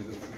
Gracias.